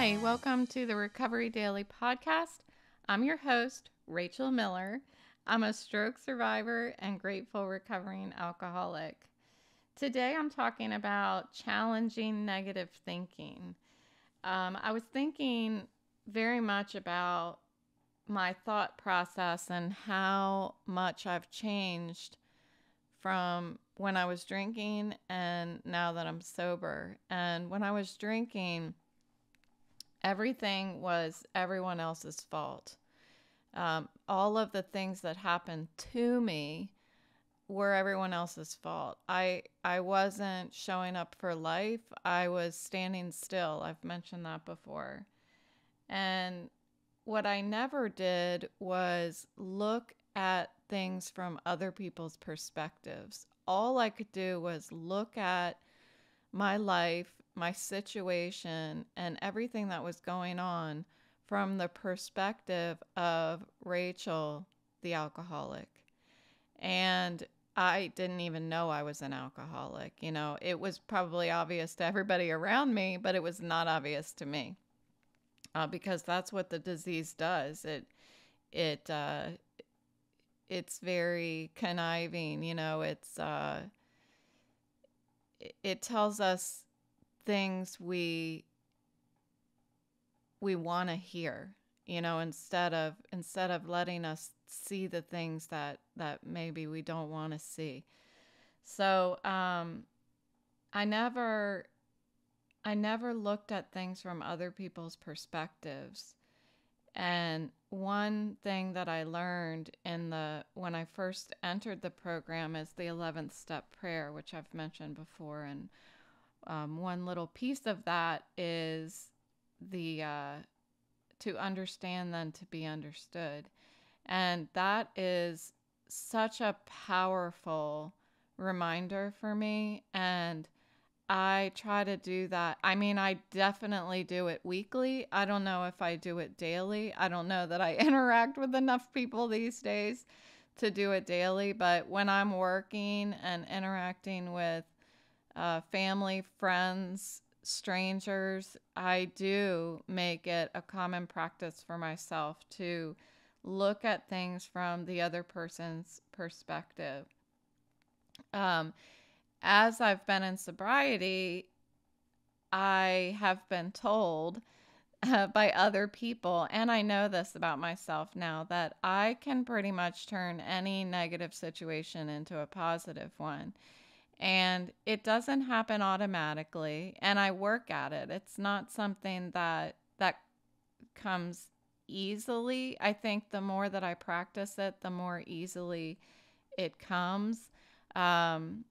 Hi, welcome to the Recovery Daily podcast. I'm your host, Rachel Miller. I'm a stroke survivor and grateful recovering alcoholic. Today I'm talking about challenging negative thinking. Um, I was thinking very much about my thought process and how much I've changed from when I was drinking and now that I'm sober. And when I was drinking, everything was everyone else's fault. Um, all of the things that happened to me were everyone else's fault. I I wasn't showing up for life. I was standing still. I've mentioned that before. And what I never did was look at things from other people's perspectives. All I could do was look at my life, my situation, and everything that was going on from the perspective of Rachel, the alcoholic. And I didn't even know I was an alcoholic. You know, it was probably obvious to everybody around me, but it was not obvious to me uh, because that's what the disease does. It, it, uh, it's very conniving. You know, it's, uh, it tells us things we we want to hear you know instead of instead of letting us see the things that that maybe we don't want to see. So um i never i never looked at things from other people's perspectives. And one thing that i learned in the when i first entered the program is the 11th step prayer which i've mentioned before and um, one little piece of that is the uh, to understand then to be understood. And that is such a powerful reminder for me. And I try to do that. I mean, I definitely do it weekly. I don't know if I do it daily. I don't know that I interact with enough people these days to do it daily. But when I'm working and interacting with uh, family, friends, strangers, I do make it a common practice for myself to look at things from the other person's perspective. Um, as I've been in sobriety, I have been told uh, by other people, and I know this about myself now, that I can pretty much turn any negative situation into a positive one and it doesn't happen automatically and i work at it. It's not something that that comes easily. I think the more that i practice it the more easily it comes. Um,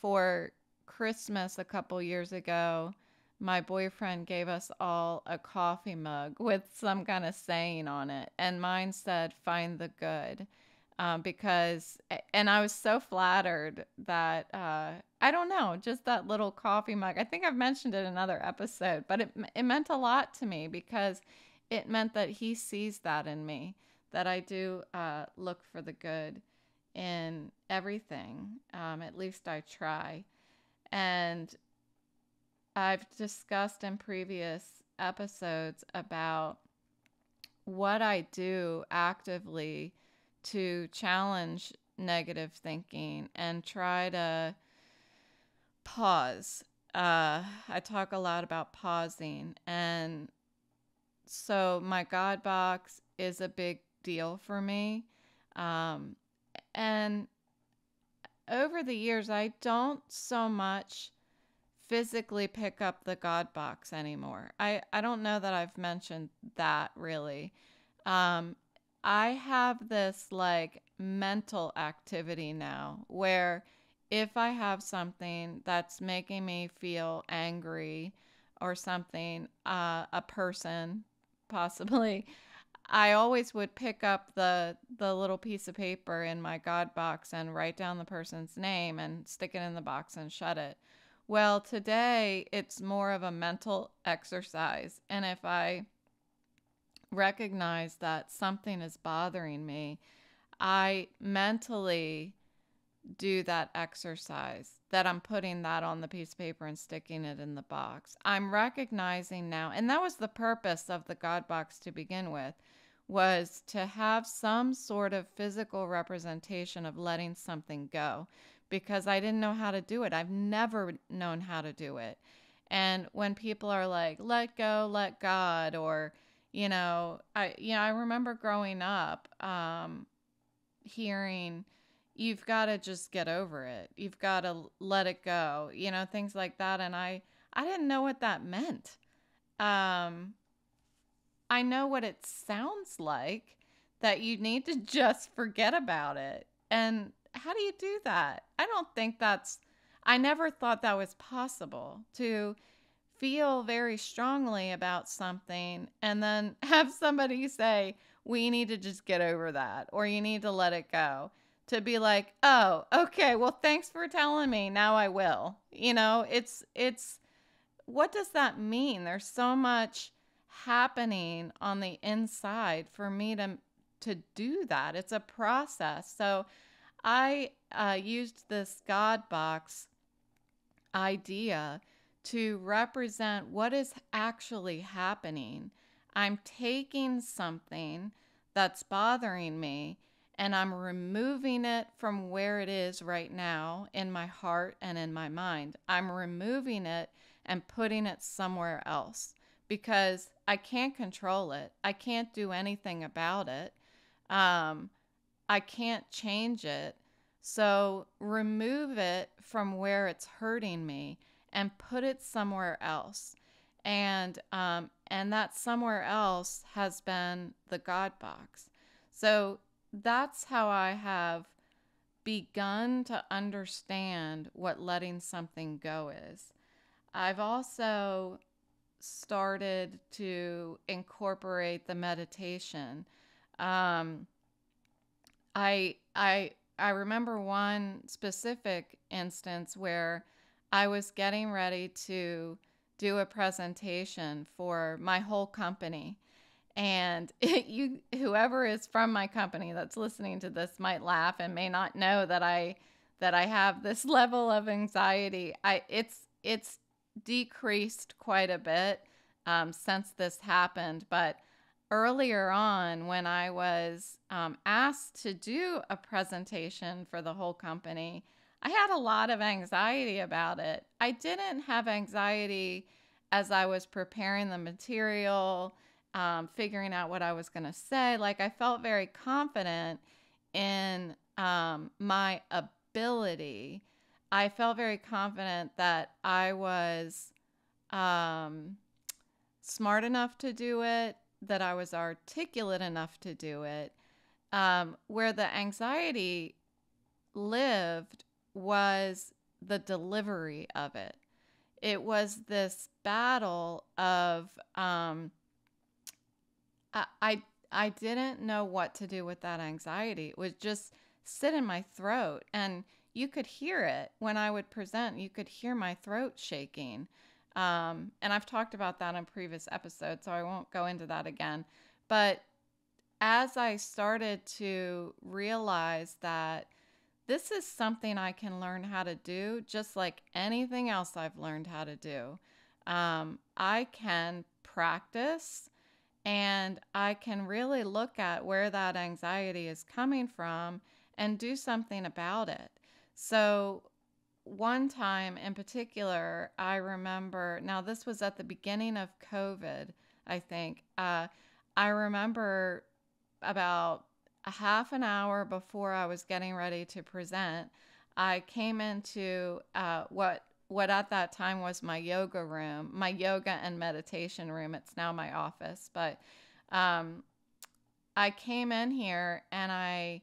for christmas a couple years ago my boyfriend gave us all a coffee mug with some kind of saying on it and mine said find the good um, because and I was so flattered that uh, I don't know, just that little coffee mug. I think I've mentioned it in another episode, but it it meant a lot to me because it meant that he sees that in me, that I do uh, look for the good in everything. Um, at least I try, and I've discussed in previous episodes about what I do actively to challenge negative thinking and try to pause. Uh, I talk a lot about pausing. And so my God box is a big deal for me. Um, and over the years, I don't so much physically pick up the God box anymore. I, I don't know that I've mentioned that really. Um, I have this like mental activity now where if I have something that's making me feel angry or something, uh, a person possibly, I always would pick up the the little piece of paper in my God box and write down the person's name and stick it in the box and shut it. Well, today it's more of a mental exercise. And if I recognize that something is bothering me, I mentally do that exercise, that I'm putting that on the piece of paper and sticking it in the box. I'm recognizing now, and that was the purpose of the God box to begin with, was to have some sort of physical representation of letting something go because I didn't know how to do it. I've never known how to do it. And when people are like, let go, let God, or, you know, I, you know, I remember growing up, um, hearing, you've got to just get over it. You've got to let it go, you know, things like that. And I, I didn't know what that meant. Um, I know what it sounds like that you need to just forget about it. And how do you do that? I don't think that's, I never thought that was possible to feel very strongly about something and then have somebody say, we need to just get over that or you need to let it go to be like, "Oh, okay, well thanks for telling me. Now I will." You know, it's it's what does that mean? There's so much happening on the inside for me to to do that. It's a process. So I uh, used this God box idea to represent what is actually happening. I'm taking something that's bothering me and I'm removing it from where it is right now in my heart and in my mind. I'm removing it and putting it somewhere else because I can't control it. I can't do anything about it. Um, I can't change it. So remove it from where it's hurting me and put it somewhere else. And um, and that somewhere else has been the God box. So that's how I have begun to understand what letting something go is. I've also started to incorporate the meditation. Um, I I I remember one specific instance where I was getting ready to do a presentation for my whole company and it, you whoever is from my company that's listening to this might laugh and may not know that I that I have this level of anxiety. I it's it's decreased quite a bit um, since this happened, but earlier on when I was um, asked to do a presentation for the whole company, I had a lot of anxiety about it. I didn't have anxiety as I was preparing the material um, figuring out what I was going to say. Like I felt very confident in um, my ability. I felt very confident that I was um, smart enough to do it, that I was articulate enough to do it. Um, where the anxiety lived was the delivery of it. It was this battle of, um, I, I didn't know what to do with that anxiety. It would just sit in my throat and you could hear it when I would present. You could hear my throat shaking. Um, and I've talked about that in previous episodes, so I won't go into that again. But as I started to realize that this is something I can learn how to do, just like anything else I've learned how to do, um, I can practice and I can really look at where that anxiety is coming from and do something about it. So, one time in particular, I remember, now this was at the beginning of COVID, I think. Uh, I remember about a half an hour before I was getting ready to present, I came into uh, what what at that time was my yoga room, my yoga and meditation room. It's now my office, but um, I came in here and I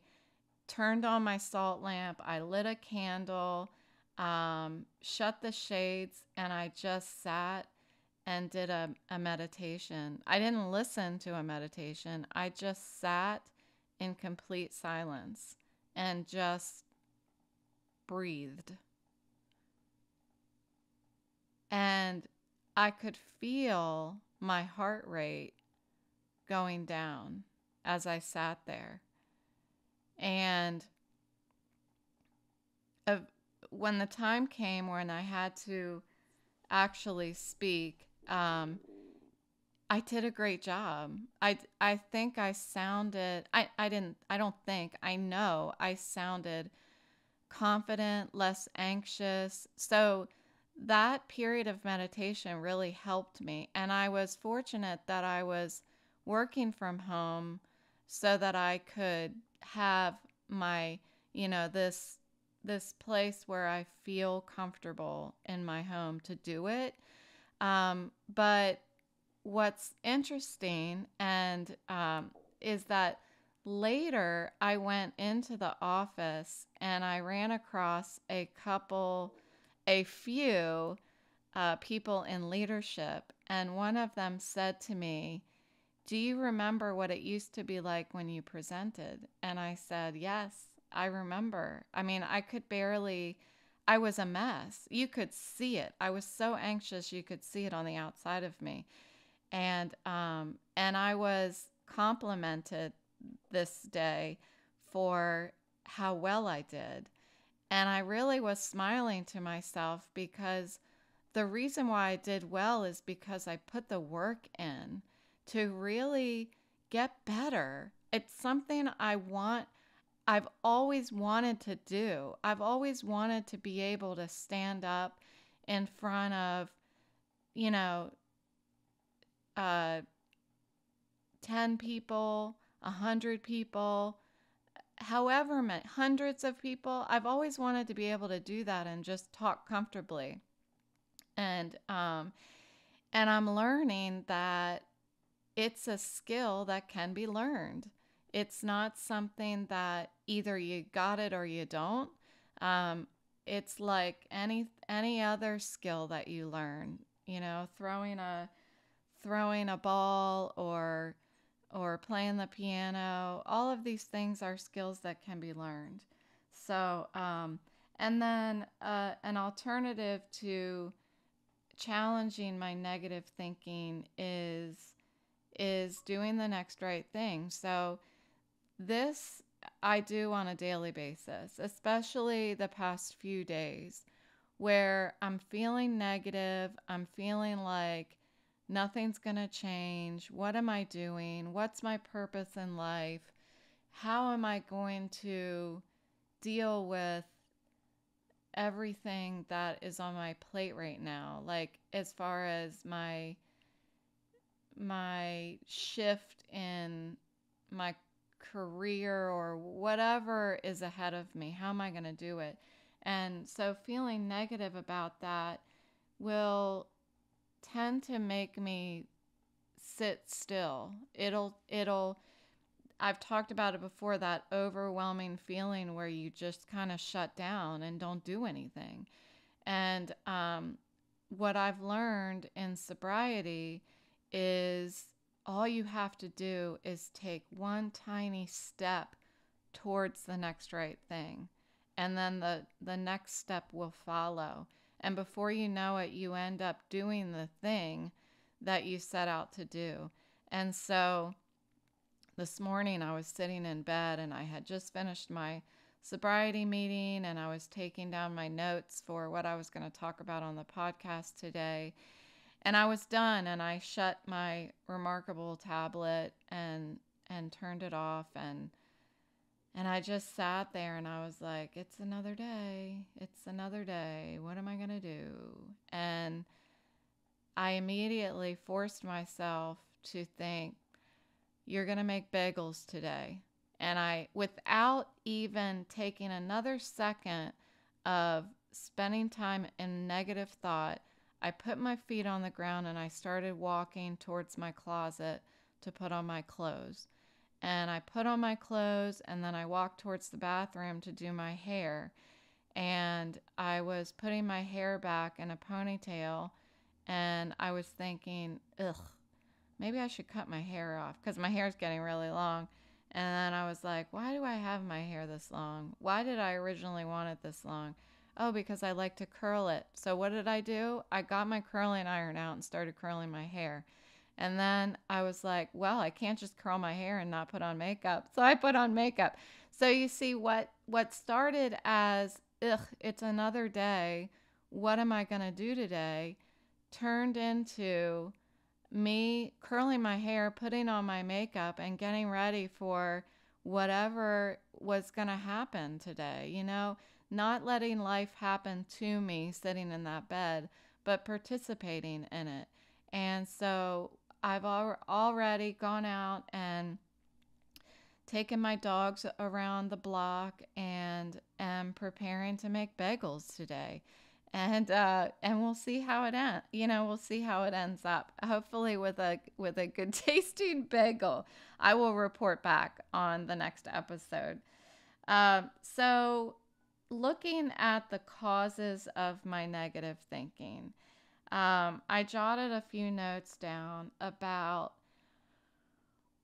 turned on my salt lamp. I lit a candle, um, shut the shades, and I just sat and did a, a meditation. I didn't listen to a meditation. I just sat in complete silence and just breathed. And I could feel my heart rate going down as I sat there. And when the time came when I had to actually speak, um, I did a great job. I, I think I sounded, I, I didn't, I don't think, I know I sounded confident, less anxious. So that period of meditation really helped me. And I was fortunate that I was working from home so that I could have my, you know, this this place where I feel comfortable in my home to do it. Um, but what's interesting and um, is that later I went into the office and I ran across a couple, a few uh, people in leadership, and one of them said to me, Do you remember what it used to be like when you presented? And I said, Yes, I remember. I mean, I could barely. I was a mess. You could see it. I was so anxious you could see it on the outside of me and um, and I was complimented this day for how well I did, and I really was smiling to myself because the reason why I did well is because I put the work in to really get better. It's something I want. I've always wanted to do. I've always wanted to be able to stand up in front of, you know, uh, 10 people, 100 people, however many, hundreds of people. I've always wanted to be able to do that and just talk comfortably. And, um, and I'm learning that it's a skill that can be learned. It's not something that either you got it or you don't. Um, it's like any any other skill that you learn. You know, throwing a throwing a ball or or playing the piano. All of these things are skills that can be learned. So, um, and then uh, an alternative to challenging my negative thinking is is doing the next right thing. So, this I do on a daily basis, especially the past few days where I'm feeling negative. I'm feeling like Nothing's going to change. What am I doing? What's my purpose in life? How am I going to deal with everything that is on my plate right now? Like as far as my my shift in my career or whatever is ahead of me. How am I going to do it? And so feeling negative about that will tend to make me sit still. It'll it'll I've talked about it before that overwhelming feeling where you just kind of shut down and don't do anything. And um, what I've learned in sobriety is all you have to do is take one tiny step towards the next right thing. And then the, the next step will follow. And before you know it, you end up doing the thing that you set out to do. And so this morning I was sitting in bed and I had just finished my sobriety meeting and I was taking down my notes for what I was going to talk about on the podcast today. And I was done and I shut my remarkable tablet and and turned it off and and I just sat there and I was like, it's another day. It's another day. What am I going to do? And I immediately forced myself to think, you're going to make bagels today. And I, without even taking another second of spending time in negative thought, I put my feet on the ground and I started walking towards my closet to put on my clothes and I put on my clothes and then I walked towards the bathroom to do my hair. And I was putting my hair back in a ponytail and I was thinking, ugh, maybe I should cut my hair off because my hair is getting really long. And then I was like, why do I have my hair this long? Why did I originally want it this long? Oh, because I like to curl it. So what did I do? I got my curling iron out and started curling my hair. And then I was like, well, I can't just curl my hair and not put on makeup. So I put on makeup. So you see what what started as ugh, it's another day. What am I going to do today? turned into me curling my hair, putting on my makeup, and getting ready for whatever was going to happen today. You know, not letting life happen to me sitting in that bed, but participating in it. And so I've al- already gone out and taken my dogs around the block and am preparing to make bagels today and uh, and we'll see how it ends. You know, we'll see how it ends up. Hopefully, with a with a good tasting bagel. I will report back on the next episode. Uh, so, looking at the causes of my negative thinking, um, I jotted a few notes down about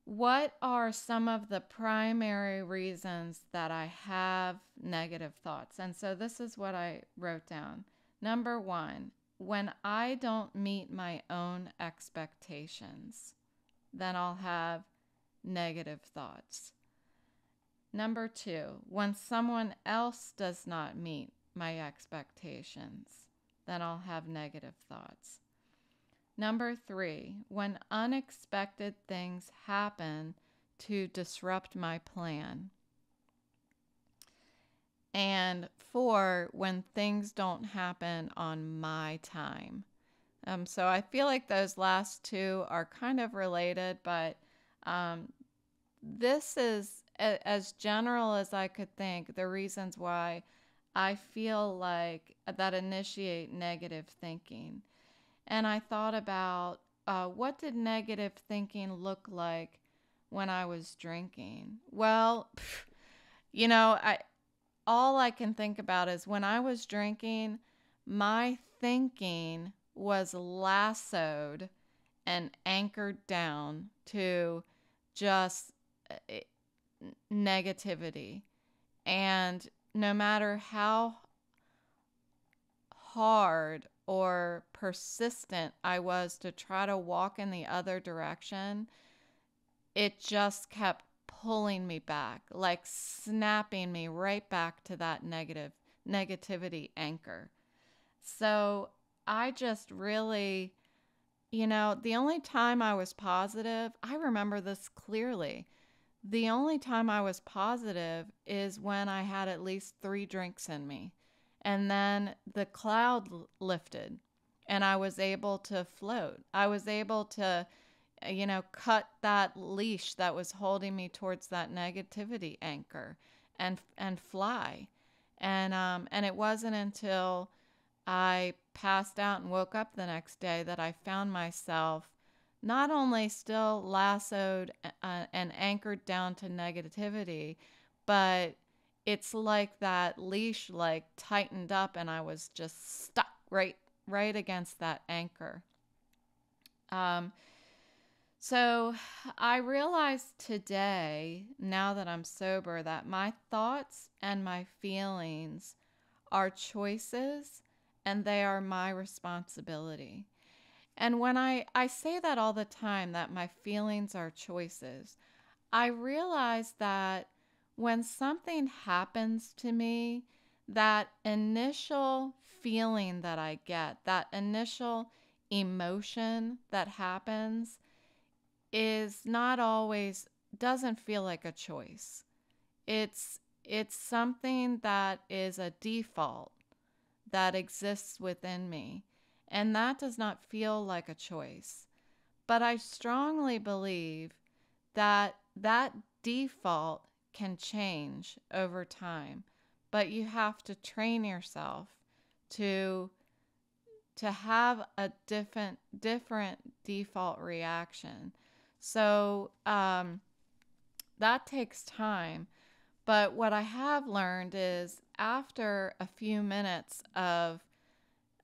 what are some of the primary reasons that I have negative thoughts. And so, this is what I wrote down. Number one, when I don't meet my own expectations, then I'll have negative thoughts. Number two, when someone else does not meet my expectations, then I'll have negative thoughts. Number three, when unexpected things happen to disrupt my plan, and four, when things don't happen on my time. Um, so I feel like those last two are kind of related, but um, this is a, as general as I could think the reasons why I feel like that initiate negative thinking. And I thought about uh, what did negative thinking look like when I was drinking? Well, you know, I all I can think about is when I was drinking, my thinking was lassoed and anchored down to just eh, negativity. And no matter how hard or persistent I was to try to walk in the other direction, it just kept pulling me back, like snapping me right back to that negative negativity anchor. So I just really, you know, the only time I was positive, I remember this clearly. The only time I was positive is when I had at least three drinks in me. And then the cloud lifted and I was able to float. I was able to uh, you know, cut that leash that was holding me towards that negativity anchor and and fly. And um and it wasn't until I passed out and woke up the next day that I found myself not only still lassoed uh, and anchored down to negativity, but it's like that leash like tightened up and I was just stuck right right against that anchor. Um, so I realized today, now that I'm sober, that my thoughts and my feelings are choices and they are my responsibility. And when I, I say that all the time, that my feelings are choices, I realize that when something happens to me, that initial feeling that I get, that initial emotion that happens, is not always doesn't feel like a choice. It's it's something that is a default that exists within me, and that does not feel like a choice. But I strongly believe that that default can change over time, but you have to train yourself to to have a different different default reaction so um, that takes time. But what I have learned is after a few minutes of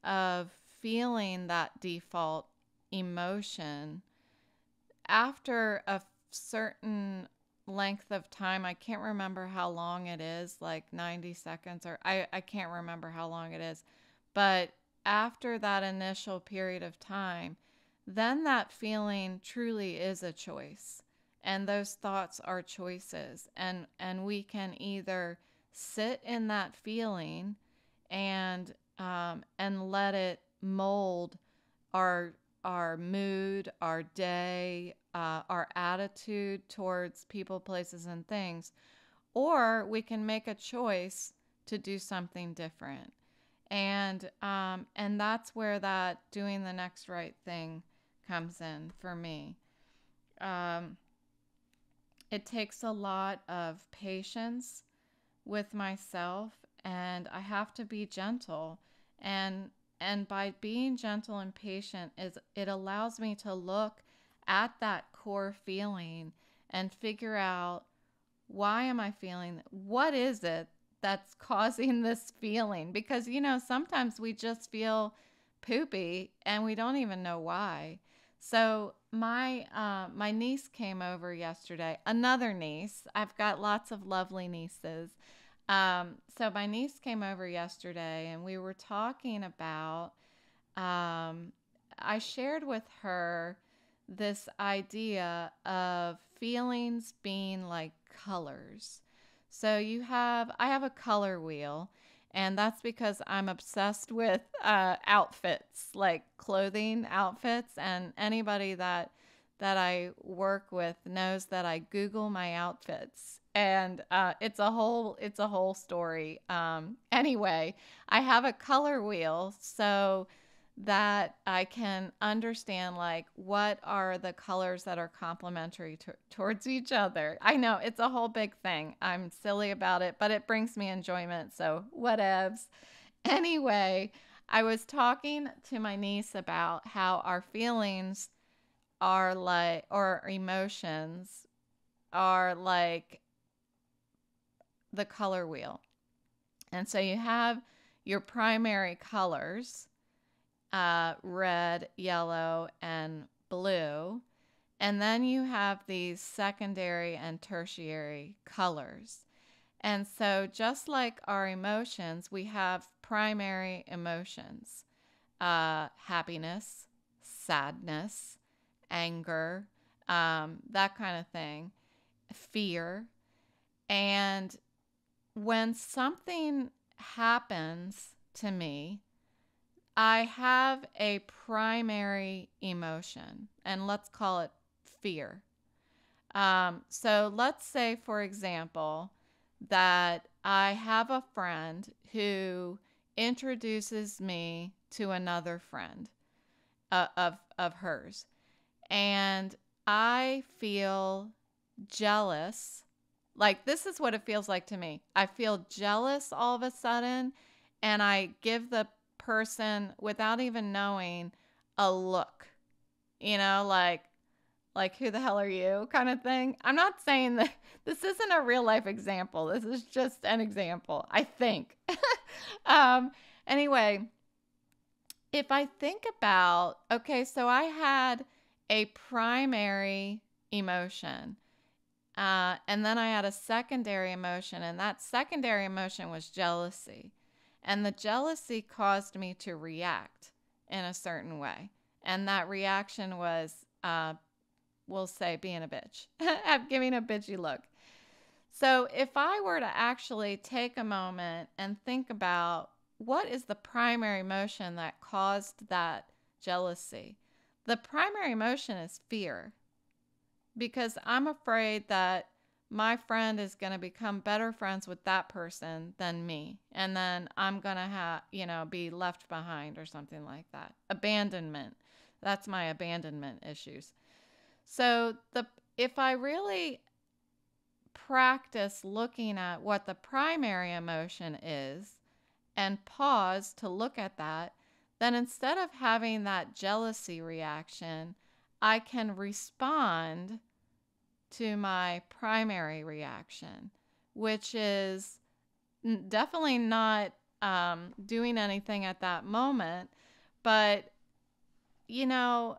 of feeling that default emotion, after a certain length of time, I can't remember how long it is, like 90 seconds, or I, I can't remember how long it is. But after that initial period of time, then that feeling truly is a choice. And those thoughts are choices. And, and we can either sit in that feeling and um, and let it mold our our mood, our day, uh, our attitude towards people, places, and things, or we can make a choice to do something different. And um, and that's where that doing the next right thing comes in for me. Um, it takes a lot of patience with myself, and I have to be gentle. And and by being gentle and patient is it allows me to look at that core feeling and figure out why am I feeling what is it that's causing this feeling because you know sometimes we just feel poopy and we don't even know why. So my uh, my niece came over yesterday. Another niece. I've got lots of lovely nieces. Um, so my niece came over yesterday, and we were talking about. Um, I shared with her this idea of feelings being like colors. So you have, I have a color wheel, and that's because I'm obsessed with uh, outfits, like clothing outfits, and anybody that that I work with knows that I Google my outfits and uh, it's a whole it's a whole story. Um, anyway i have a color wheel so that i can understand like what are the colors that are complementary to, towards each other. I know it's a whole big thing. I'm silly about it but it brings me enjoyment so whatevs. Anyway i was talking to my niece about how our feelings are like or emotions are like the color wheel. And so you have your primary colors uh, red, yellow, and blue. And then you have these secondary and tertiary colors. And so, just like our emotions, we have primary emotions uh, happiness, sadness, anger, um, that kind of thing, fear. And when something happens to me, I have a primary emotion, and let's call it fear. Um, so let's say, for example, that I have a friend who introduces me to another friend uh, of, of hers, and I feel jealous like, this is what it feels like to me. I feel jealous all of a sudden, and I give the person, without even knowing, a look. You know, like, like who the hell are you kind of thing. I'm not saying that this isn't a real life example. This is just an example, I think. um anyway, if I think about okay, so I had a primary emotion uh, and then I had a secondary emotion, and that secondary emotion was jealousy. And the jealousy caused me to react in a certain way. And that reaction was, uh, we'll say, being a bitch, giving a bitchy look. So if I were to actually take a moment and think about what is the primary emotion that caused that jealousy, the primary emotion is fear because I'm afraid that my friend is going to become better friends with that person than me. And then I'm going to have, you know, be left behind or something like that. Abandonment. That's my abandonment issues. So the if I really practice looking at what the primary emotion is and pause to look at that, then instead of having that jealousy reaction, I can respond to my primary reaction, which is definitely not um, doing anything at that moment. But, you know,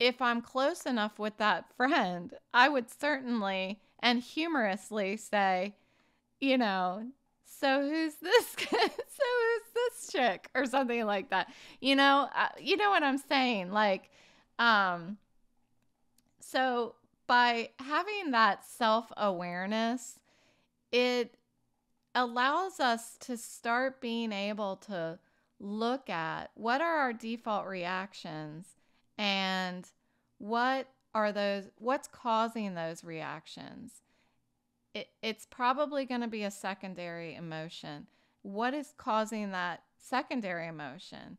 if I'm close enough with that friend, I would certainly and humorously say, you know, so who's this? so who's this chick or something like that? You know, uh, you know what I'm saying? Like, um, so by having that self awareness, it allows us to start being able to look at what are our default reactions and what are those what's causing those reactions. It, it's probably going to be a secondary emotion. What is causing that secondary emotion?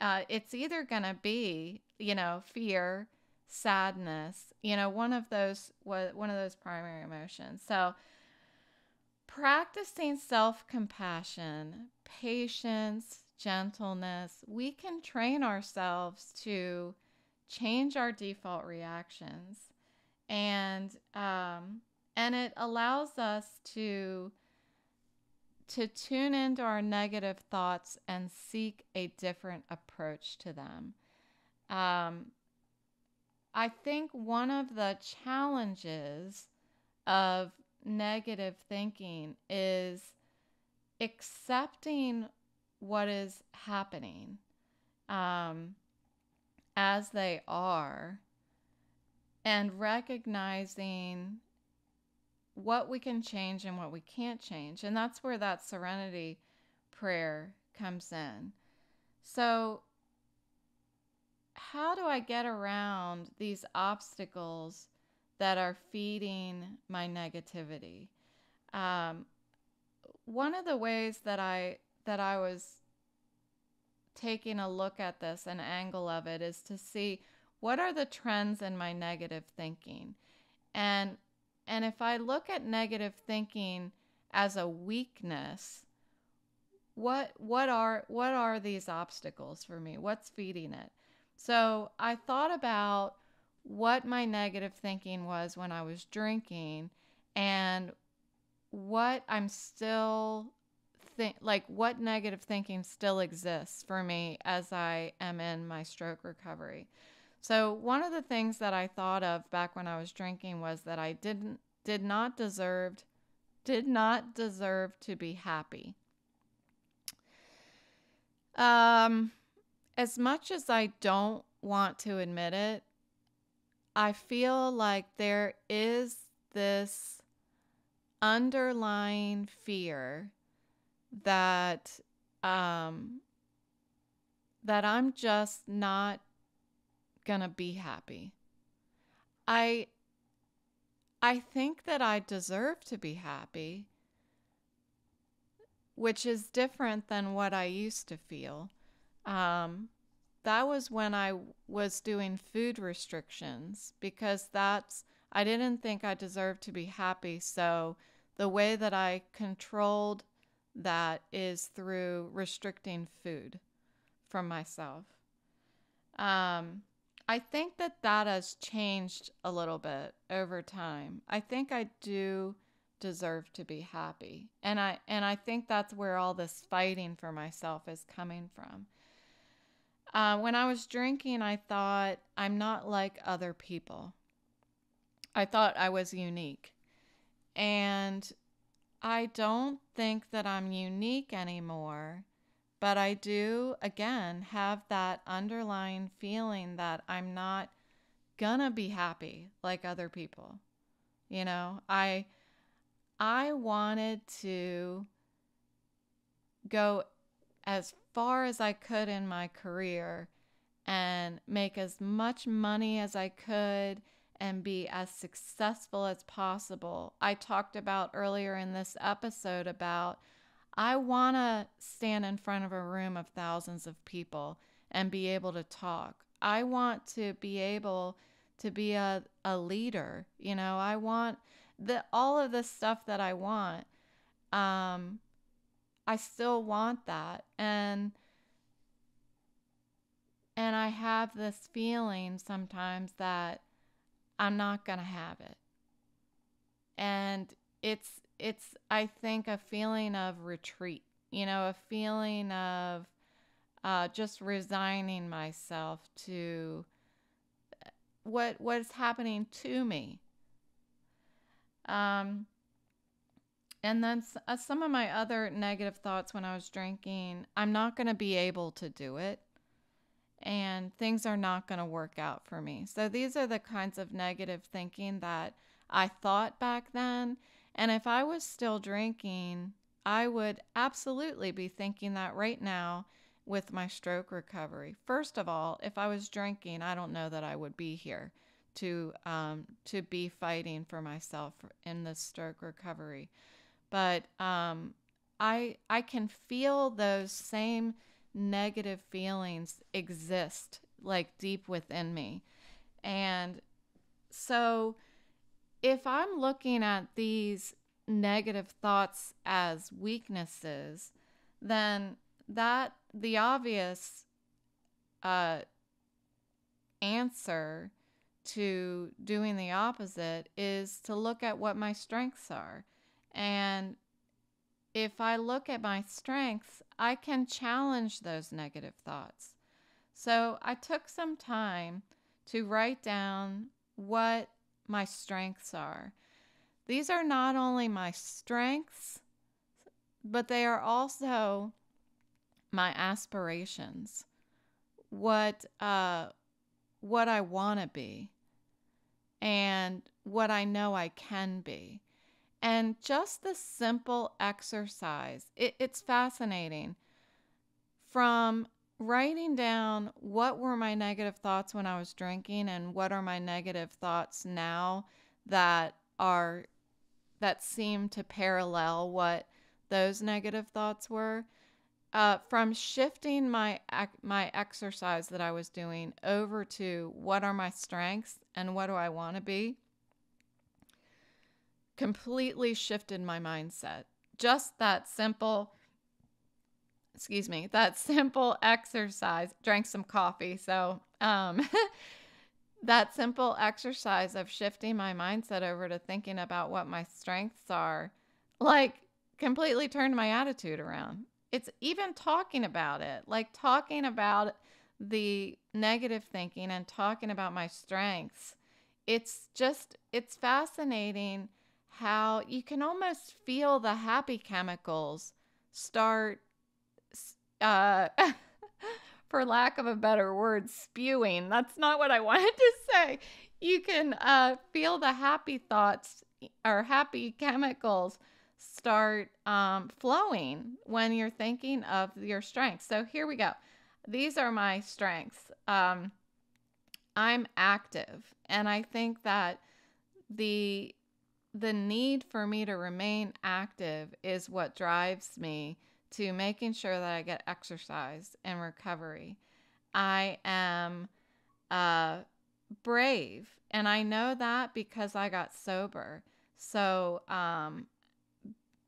Uh, it's either going to be you know fear sadness you know one of those one of those primary emotions. So practicing self-compassion patience gentleness we can train ourselves to change our default reactions. And um, and it allows us to to tune into our negative thoughts and seek a different approach to them um, i think one of the challenges of negative thinking is accepting what is happening um, as they are and recognizing what we can change and what we can't change. And that's where that serenity prayer comes in. So, how do I get around these obstacles that are feeding my negativity? Um, one of the ways that I that I was taking a look at this, an angle of it, is to see what are the trends in my negative thinking. And and if I look at negative thinking as a weakness, what what are what are these obstacles for me? What's feeding it? So I thought about what my negative thinking was when I was drinking and what I'm still think like what negative thinking still exists for me as I am in my stroke recovery. So one of the things that I thought of back when I was drinking was that I didn't did not deserved did not deserve to be happy. Um as much as I don't want to admit it, I feel like there is this underlying fear that um that I'm just not to be happy. I I think that I deserve to be happy, which is different than what I used to feel. Um, that was when I was doing food restrictions because that's I didn't think I deserved to be happy. So the way that I controlled that is through restricting food from myself. Um, I think that that has changed a little bit over time. I think I do deserve to be happy. And I and I think that's where all this fighting for myself is coming from. Uh, when I was drinking, I thought I'm not like other people. I thought I was unique. And I don't think that I'm unique anymore, but I do, again, have that underlying feeling that I'm not gonna be happy like other people. You know, I I wanted to go as far as I could in my career and make as much money as I could and be as successful as possible. I talked about earlier in this episode about I want to stand in front of a room of thousands of people and be able to talk. I want to be able to be a, a leader. You know, I want the all of the stuff that I want. Um I still want that. And and I have this feeling sometimes that I'm not going to have it. And it's it's I think a feeling of retreat, you know, a feeling of uh, just resigning myself to uh, what what is happening to me. Um, and then uh, some of my other negative thoughts when I was drinking, I'm not going to be able to do it and things are not going to work out for me. So these are the kinds of negative thinking that I thought back then. And if I was still drinking, I would absolutely be thinking that right now with my stroke recovery. First of all, if I was drinking, I don't know that I would be here to um, to be fighting for myself in this stroke recovery. But um, I I can feel those same negative feelings exist like deep within me, and so if I'm looking at these negative thoughts as weaknesses, then that the obvious uh, answer to doing the opposite is to look at what my strengths are. And if I look at my strengths, I can challenge those negative thoughts. So I took some time to write down what my strengths are. These are not only my strengths, but they are also my aspirations, what uh, what I want to be, and what I know I can be. And just the simple exercise, it, it's fascinating. From writing down what were my negative thoughts when I was drinking and what are my negative thoughts now that are that seem to parallel what those negative thoughts were uh, from shifting my my exercise that I was doing over to what are my strengths and what do I want to be, completely shifted my mindset. Just that simple, excuse me, that simple exercise. Drank some coffee, so um, that simple exercise of shifting my mindset over to thinking about what my strengths are, like completely turned my attitude around it's even talking about it, like talking about the negative thinking and talking about my strengths. It's just, it's fascinating how you can almost feel the happy chemicals start, uh, for lack of a better word, spewing. That's not what I wanted to say. You can uh, feel the happy thoughts or happy chemicals start um, flowing when you're thinking of your strengths. So here we go. These are my strengths. Um, I'm active, and I think that the the need for me to remain active is what drives me to making sure that I get exercise and recovery. I am uh, brave, and I know that because I got sober. So um,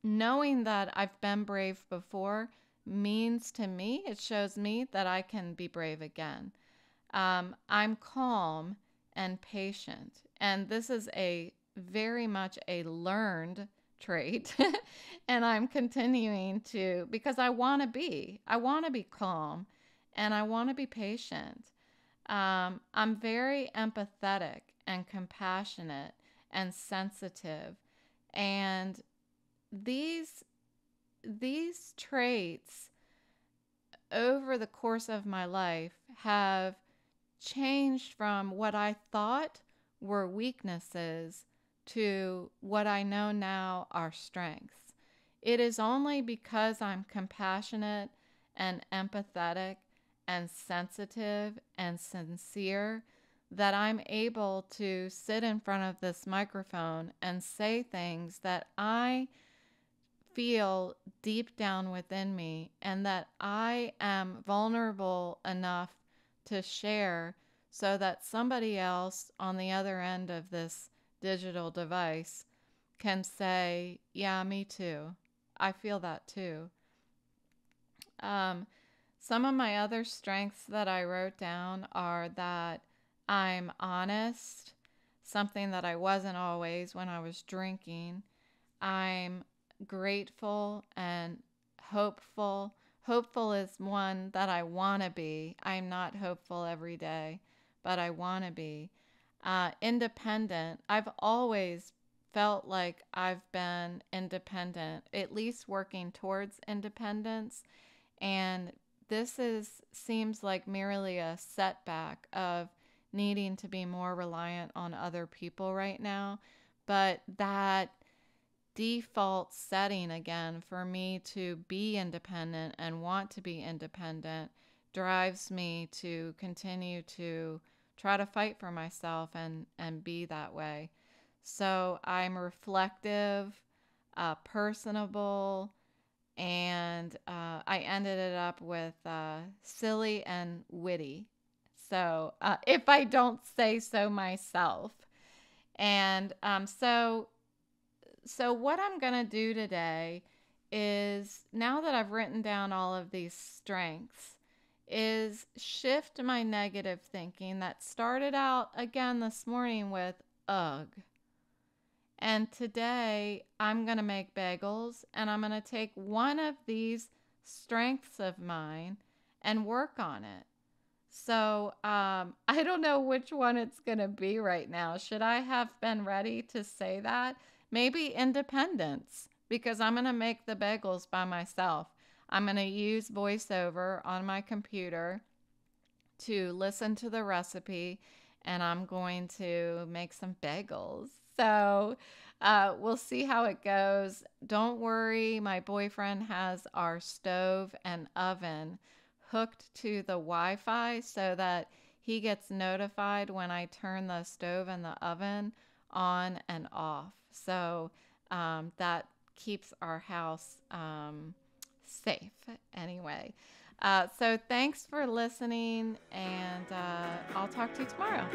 knowing that I've been brave before means to me, it shows me that I can be brave again. Um, I'm calm and patient. And this is a very much a learned trait. and I'm continuing to, because I want to be, I want to be calm and I want to be patient. Um, I'm very empathetic and compassionate and sensitive. And these these traits over the course of my life have changed from what I thought were weaknesses to what I know now are strengths. It is only because I'm compassionate and empathetic and sensitive and sincere that I'm able to sit in front of this microphone and say things that I feel deep down within me and that I am vulnerable enough to share so that somebody else on the other end of this digital device can say, Yeah, me too. I feel that too. Um, some of my other strengths that I wrote down are that I'm honest, something that I wasn't always when I was drinking. I'm grateful and hopeful. Hopeful is one that I want to be. I'm not hopeful every day, but I want to be. Uh, independent. I've always felt like I've been independent, at least working towards independence. And this is seems like merely a setback of needing to be more reliant on other people right now. But that default setting again for me to be independent and want to be independent drives me to continue to try to fight for myself and and be that way. So I'm reflective, uh, personable, and uh, I ended it up with uh, silly and witty. So uh, if I don't say so myself, and um, so so what I'm gonna do today is now that I've written down all of these strengths is shift my negative thinking that started out again this morning with ugh. And today I'm going to make bagels and I'm going to take one of these strengths of mine and work on it. So um, I don't know which one it's going to be right now. Should I have been ready to say that? Maybe independence because I'm going to make the bagels by myself. I'm going to use VoiceOver on my computer to listen to the recipe and I'm going to make some bagels. So uh, we'll see how it goes. Don't worry, my boyfriend has our stove and oven hooked to the Wi Fi so that he gets notified when I turn the stove and the oven on and off. So um, that keeps our house. Um, safe anyway. Uh, so thanks for listening, and uh, I'll talk to you tomorrow.